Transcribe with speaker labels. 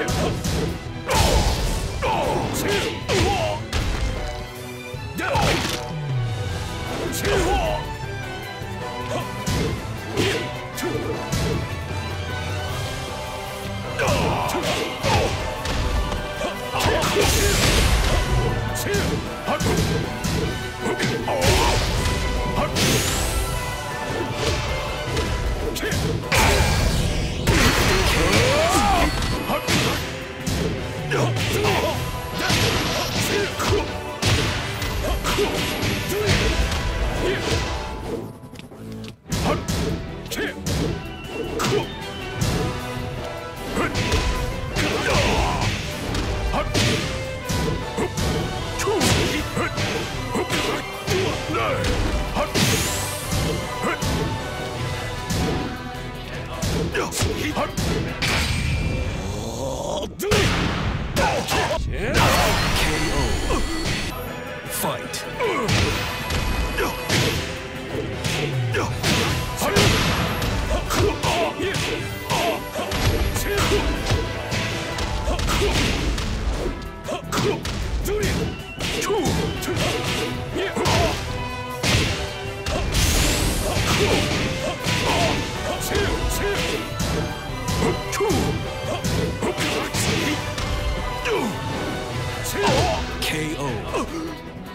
Speaker 1: よし
Speaker 2: Fight.
Speaker 3: KO.